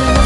watching